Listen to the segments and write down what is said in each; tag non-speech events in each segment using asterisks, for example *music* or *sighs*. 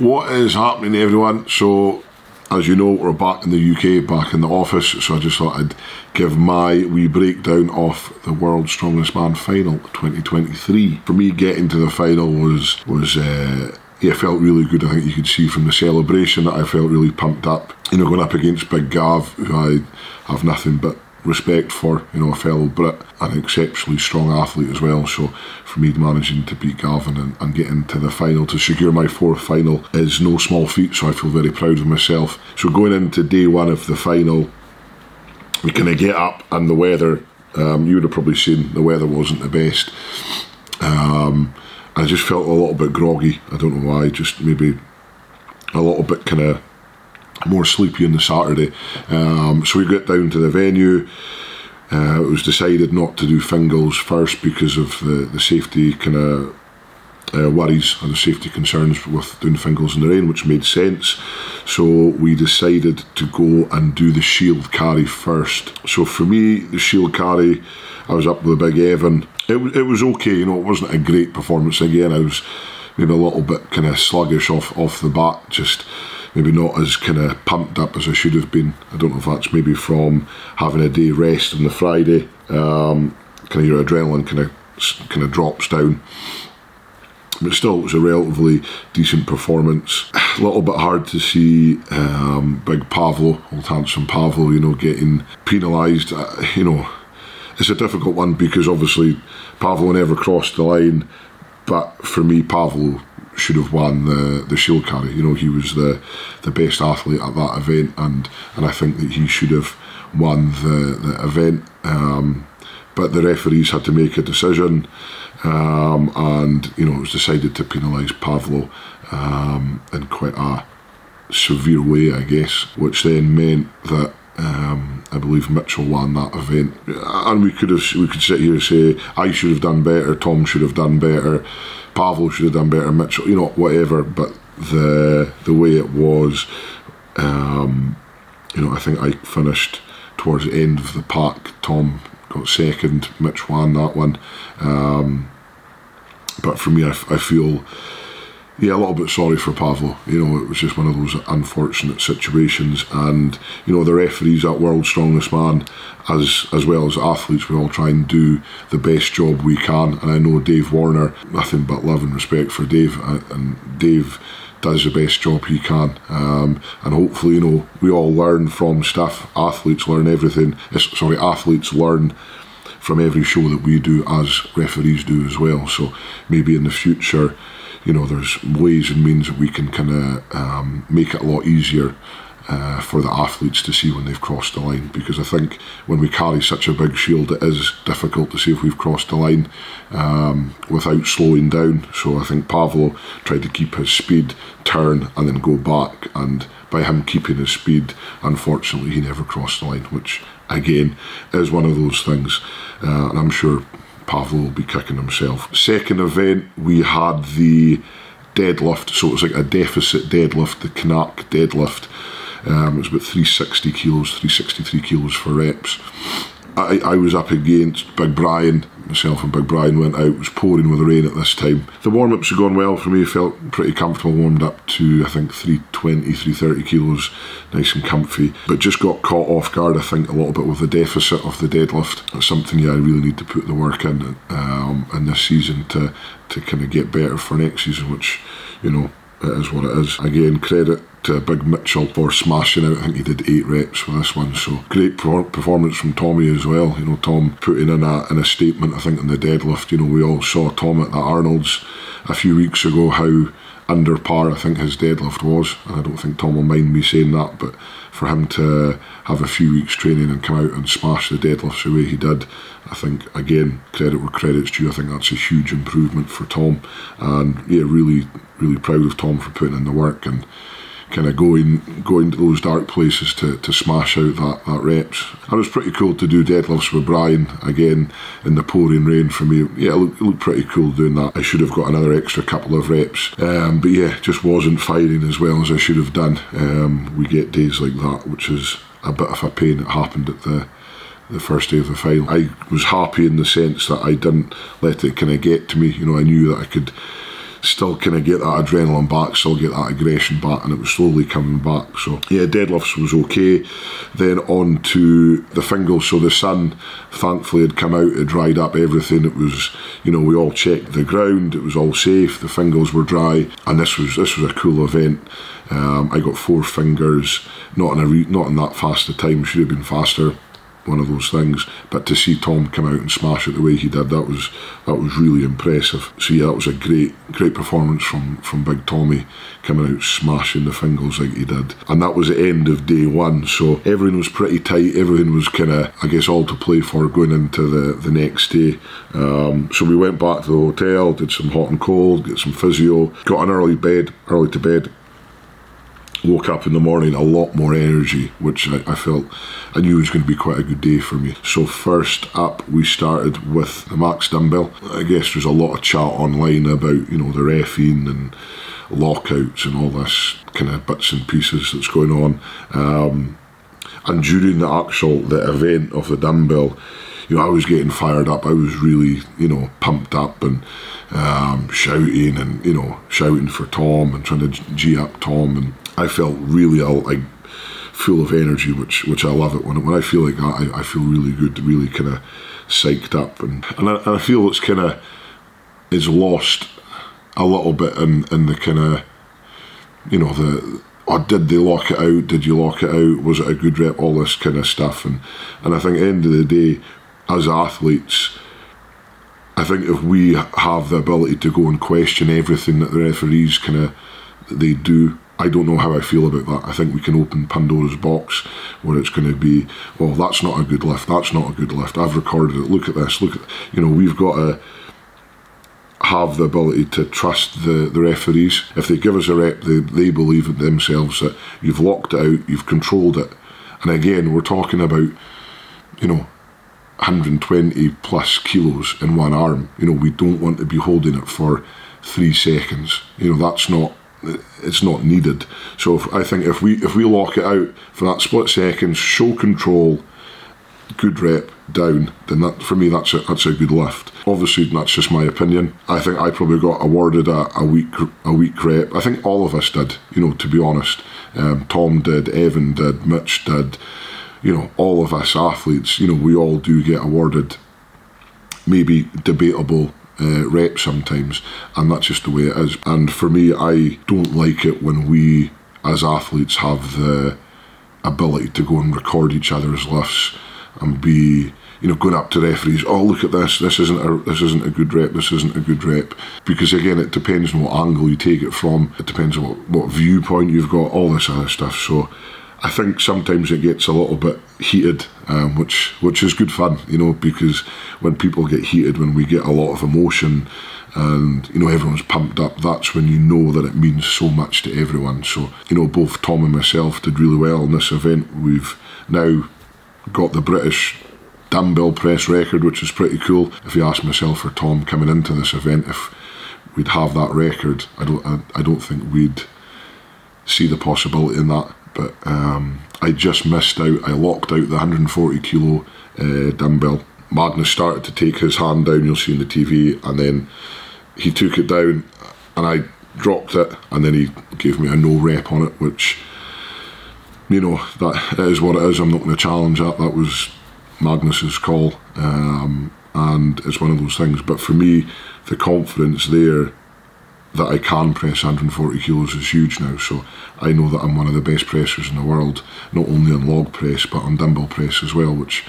What is happening, everyone? So, as you know, we're back in the UK, back in the office. So, I just thought I'd give my wee breakdown of the World's Strongest Man final 2023. For me, getting to the final was was. Uh, yeah, felt really good. I think you could see from the celebration that I felt really pumped up. You know, going up against Big Gav, who I have nothing but respect for, you know, a fellow Brit, an exceptionally strong athlete as well. So for me, managing to beat Gavin and, and get into the final to secure my fourth final is no small feat. So I feel very proud of myself. So going into day one of the final, we kind of get up and the weather. Um, you would have probably seen the weather wasn't the best. Um, I just felt a little bit groggy. I don't know why. Just maybe a little bit kind of more sleepy on the Saturday. Um, so we get down to the venue. Uh, it was decided not to do Fingals first because of the, the safety kind of uh, worries and the safety concerns with doing Fingals in the rain, which made sense. So we decided to go and do the shield carry first. So for me, the shield carry, I was up with the big Evan. It, it was okay, you know, it wasn't a great performance again. I was maybe a little bit kind of sluggish off, off the bat, just maybe not as kind of pumped up as I should have been. I don't know if that's maybe from having a day rest on the Friday. Um, kind of your adrenaline kind of kind of drops down. But still, it was a relatively decent performance. A *sighs* little bit hard to see um, Big Pavlo, old handsome Pavlo, you know, getting penalised. Uh, you know, it's a difficult one because obviously Pavlo never crossed the line. But for me, Pavlo should have won the the shield carry. You know, he was the the best athlete at that event, and and I think that he should have won the the event. Um, but the referees had to make a decision, um, and you know it was decided to penalise Pavlo um, in quite a severe way, I guess, which then meant that um, I believe Mitchell won that event, and we could have we could sit here and say I should have done better, Tom should have done better. Pavlo should have done better, Mitchell, you know, whatever. But the the way it was, um, you know, I think I finished towards the end of the pack. Tom got second, Mitch won that one. Um, but for me, I, I feel yeah, a little bit sorry for Pavlo. You know, it was just one of those unfortunate situations, and you know the referees at World's Strongest Man, as as well as athletes, we all try and do the best job we can. And I know Dave Warner, nothing but love and respect for Dave, uh, and Dave does the best job he can, um, and hopefully, you know, we all learn from stuff. Athletes learn everything. Sorry, athletes learn from every show that we do as referees do as well. So maybe in the future you know, there's ways and means that we can kind of um, make it a lot easier uh, for the athletes to see when they've crossed the line. Because I think when we carry such a big shield, it is difficult to see if we've crossed the line um, without slowing down. So I think Pavlo tried to keep his speed, turn, and then go back. And by him keeping his speed, unfortunately, he never crossed the line, which again is one of those things. Uh, and I'm sure Pavlo will be kicking himself. Second event, we had the deadlift, so it was like a deficit deadlift, the Kanak deadlift. Um, it was about 360 kilos, 363 kilos for reps. I, I was up against Big Brian myself and Big Brian went out. It was pouring with rain at this time. The warm ups had gone well for me. Felt pretty comfortable. Warmed up to I think 320, 330 kilos, nice and comfy. But just got caught off guard. I think a little bit with the deficit of the deadlift. That's something yeah I really need to put the work in um, in this season to to kind of get better for next season, which you know it is what it is. Again, credit to uh, Big Mitchell for smashing out. I think he did eight reps for this one. So great performance from Tommy as well. You know, Tom putting in a in a statement. I think in the deadlift. You know, we all saw Tom at the Arnold's a few weeks ago how under par I think his deadlift was. And I don't think Tom will mind me saying that, but for him to have a few weeks training and come out and smash the deadlifts the way he did, I think again credit where credit's due. I think that's a huge improvement for Tom, and yeah, really really proud of Tom for putting in the work and kind of going going to those dark places to, to smash out that, that reps. And it was pretty cool to do deadlifts with Brian again in the pouring rain for me. Yeah, it looked, it looked pretty cool doing that. I should have got another extra couple of reps. Um, but yeah, just wasn't firing as well as I should have done. Um, we get days like that, which is a bit of a pain. It happened at the the first day of the final. I was happy in the sense that I didn't let it kind of get to me. You know, I knew that I could still kind of get that adrenaline back, still get that aggression back, and it was slowly coming back. So yeah, deadlifts was okay. Then on to the Fingals. So the sun, thankfully, had come out, it dried up everything. It was, you know, we all checked the ground. It was all safe. The Fingals were dry, and this was this was a cool event. Um, I got four fingers, not in a re- not in that fast a time. Should have been faster one of those things. But to see Tom come out and smash it the way he did, that was that was really impressive. So yeah, that was a great great performance from from Big Tommy coming out smashing the fingers like he did. And that was the end of day one. So everything was pretty tight. Everything was kind of I guess all to play for going into the the next day. Um, so we went back to the hotel, did some hot and cold, get some physio, got an early bed, early to bed woke up in the morning a lot more energy, which I, I, felt I knew was going to be quite a good day for me. So first up, we started with the max dumbbell. I guess there's a lot of chat online about you know the refing and lockouts and all this kind of bits and pieces that's going on. Um, and during the actual the event of the dumbbell, you know, I was getting fired up. I was really, you know, pumped up and um, shouting and you know shouting for Tom and trying to g up Tom and I felt really like full of energy, which which I love it. When when I feel like that, I, I feel really good, really kind of psyched up, and and I, and I feel it's kind of is lost a little bit in in the kind of you know the or did they lock it out? Did you lock it out? Was it a good rep? All this kind of stuff, and and I think at the end of the day, as athletes. I think if we have the ability to go and question everything that the referees kind of they do I don't know how I feel about that. I think we can open Pandora's box where it's going to be, well, that's not a good lift. That's not a good lift. I've recorded it. Look at this. Look at, you know, we've got to have the ability to trust the, the referees. If they give us a rep, they, they believe in themselves that you've locked it out, you've controlled it. And again, we're talking about, you know, 120 plus kilos in one arm. You know, we don't want to be holding it for three seconds. You know, that's not it's not needed. So if, I think if we if we lock it out for that split second, show control, good rep down, then that for me that's a that's a good lift. Obviously, that's just my opinion. I think I probably got awarded a, a weak a weak rep. I think all of us did. You know, to be honest, um, Tom did, Evan did, Mitch did. You know, all of us athletes. You know, we all do get awarded maybe debatable uh, rep sometimes, and that's just the way it is. And for me, I don't like it when we as athletes have the ability to go and record each other's lifts and be you know going up to referees oh look at this. This isn't a this isn't a good rep. This isn't a good rep. Because again it depends on what angle you take it from. It depends on what, what viewpoint you've got all this other stuff. So I think sometimes it gets a little bit heated, um, which which is good fun, you know, because when people get heated, when we get a lot of emotion, and you know everyone's pumped up, that's when you know that it means so much to everyone. So you know, both Tom and myself did really well in this event. We've now got the British dumbbell press record, which is pretty cool. If you ask myself or Tom coming into this event, if we'd have that record, I don't I, I don't think we'd see the possibility in that but um, I just missed out. I locked out the 140 kilo uh, dumbbell. Magnus started to take his hand down, you'll see in the TV, and then he took it down and I dropped it, and then he gave me a no rep on it, which, you know, that is what it is. I'm not going to challenge that. That was Magnus's call, um, and it's one of those things. But for me, the confidence there that I can press 140 kilos is huge now. So I know that I'm one of the best pressers in the world, not only on log press but on dumbbell press as well, which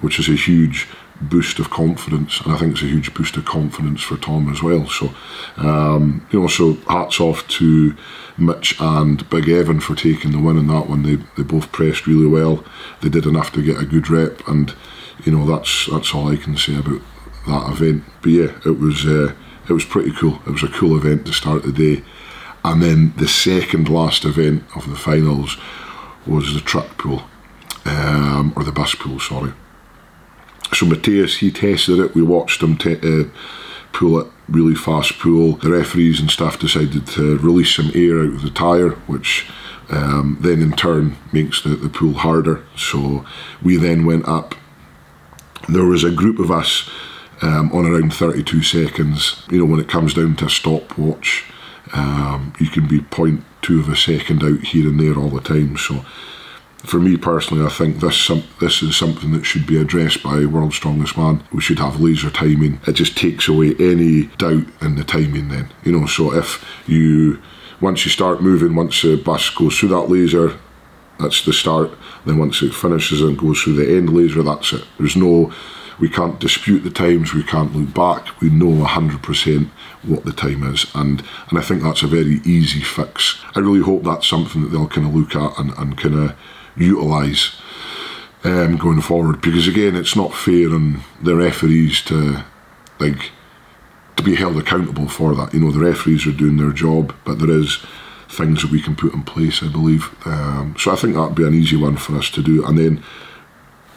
which is a huge boost of confidence, and I think it's a huge boost of confidence for Tom as well. So, um, you know, so hats off to Mitch and Big Evan for taking the win in that one. They they both pressed really well. They did enough to get a good rep, and you know that's that's all I can say about that event. But yeah, it was. Uh, it was pretty cool. It was a cool event to start the day. And then the second last event of the finals was the truck pool, um, or the bus pool, sorry. So Matthias, he tested it. We watched him uh, pull it really fast pool. The referees and staff decided to release some air out of the tyre, which um, then in turn makes the, the pool harder. So we then went up. There was a group of us um, on around 32 seconds. You know, when it comes down to a stopwatch, um, you can be 0.2 of a second out here and there all the time. So, for me personally, I think this this is something that should be addressed by World's Strongest Man. We should have laser timing. It just takes away any doubt in the timing. Then you know, so if you once you start moving, once the bus goes through that laser, that's the start. Then once it finishes and goes through the end laser, that's it. There's no we can't dispute the times, we can't look back, we know 100% what the time is. And, and I think that's a very easy fix. I really hope that's something that they'll kind of look at and, and kind of utilise um, going forward. Because again, it's not fair on the referees to, like, to be held accountable for that. You know, the referees are doing their job, but there is things that we can put in place, I believe. Um, so I think that'd be an easy one for us to do. And then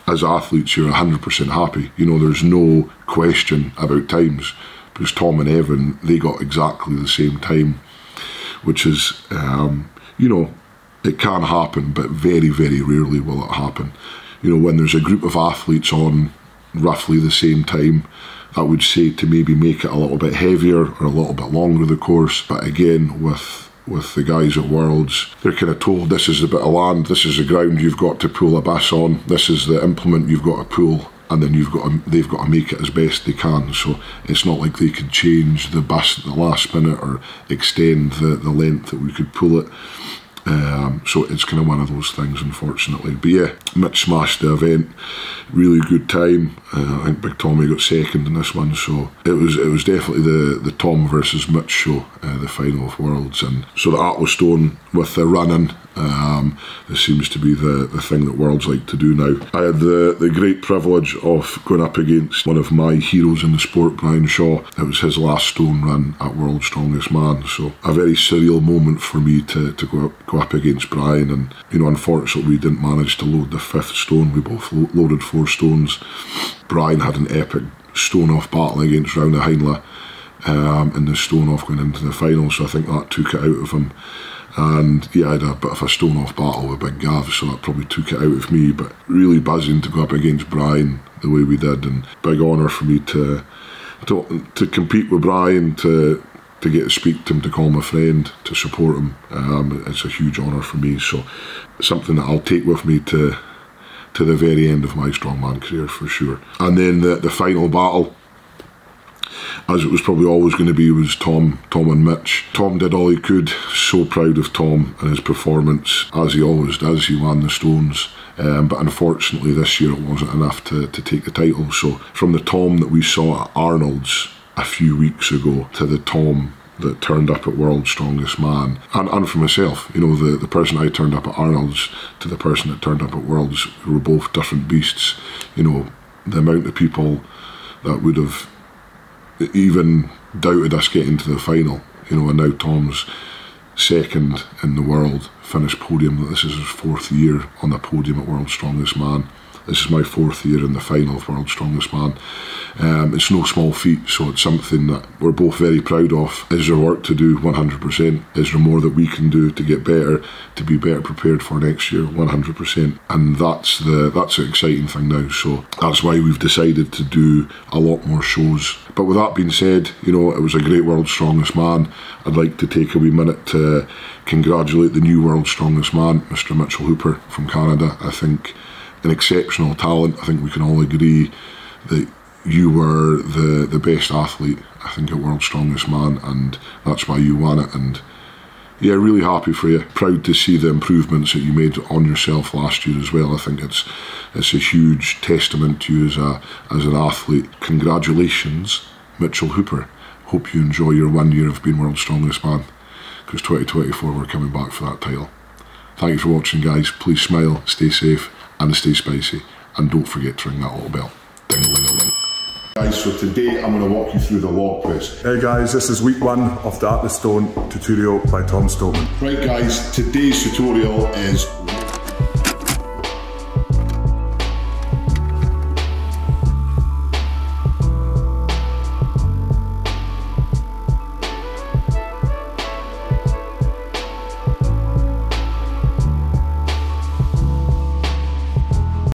as athletes, you're 100% happy. You know, there's no question about times because Tom and Evan, they got exactly the same time, which is, um, you know, it can happen, but very, very rarely will it happen. You know, when there's a group of athletes on roughly the same time, that would say to maybe make it a little bit heavier or a little bit longer the course. But again, with with the guys at Worlds. They're kind of told this is the bit of land, this is the ground you've got to pull a bus on, this is the implement you've got to pull, and then you've got to, they've got to make it as best they can. So it's not like they could change the bus at the last minute or extend the, the length that we could pull it. Um, so it's kind of one of those things, unfortunately. But yeah, Mitch smashed the event. Really good time. Uh, I think Big Tommy got second in this one, so it was it was definitely the the Tom versus Mitch show, uh, the final of Worlds, and so the Atlas Stone with the running um, this seems to be the, the thing that worlds like to do now. I had the, the great privilege of going up against one of my heroes in the sport, Brian Shaw. It was his last stone run at World's Strongest Man, so a very surreal moment for me to, to go, up, go up against Brian. And, you know, unfortunately, we didn't manage to load the fifth stone. We both lo- loaded four stones. Brian had an epic stone off battle against Rauno Heinla. Um, in the stone off going into the final, so I think that took it out of him. And yeah, I had a bit of a stone off battle with Big Gav, so that probably took it out of me. But really buzzing to go up against Brian the way we did, and big honour for me to, to to compete with Brian, to to get to speak to him, to call him a friend, to support him. Um, it's a huge honour for me. So something that I'll take with me to to the very end of my strongman career for sure. And then the the final battle as it was probably always going to be, was Tom, Tom and Mitch. Tom did all he could. So proud of Tom and his performance, as he always does. He won the Stones. Um, but unfortunately, this year it wasn't enough to, to take the title. So, from the Tom that we saw at Arnold's a few weeks ago to the Tom that turned up at World's Strongest Man, and, and for myself, you know, the, the person I turned up at Arnold's to the person that turned up at World's, we were both different beasts. You know, the amount of people that would have even doubted us getting to the final. You know, and now Tom's second in the world, finished podium. This is his fourth year on the podium at World's Strongest Man. This is my fourth year in the final of World's Strongest Man. Um, it's no small feat, so it's something that we're both very proud of. Is there work to do? 100%. Is there more that we can do to get better, to be better prepared for next year? 100%. And that's the that's the exciting thing now. So that's why we've decided to do a lot more shows. But with that being said, you know, it was a great World's Strongest Man. I'd like to take a wee minute to congratulate the new World's Strongest Man, Mr. Mitchell Hooper from Canada. I think an exceptional talent. I think we can all agree that you were the, the best athlete, I think, at World's Strongest Man, and that's why you won it. And yeah, really happy for you. Proud to see the improvements that you made on yourself last year as well. I think it's it's a huge testament to you as a as an athlete. Congratulations, Mitchell Hooper. Hope you enjoy your one year of being World's Strongest Man, because 2024 we're coming back for that title. Thank you for watching, guys. Please smile, stay safe, and stay spicy. And don't forget to ring that little bell. Ding a ling a ling. Guys, so today I'm going to walk you through the log quiz. Hey guys, this is week one of the Atlas Stone tutorial by Tom Stoltman. Right guys, today's tutorial is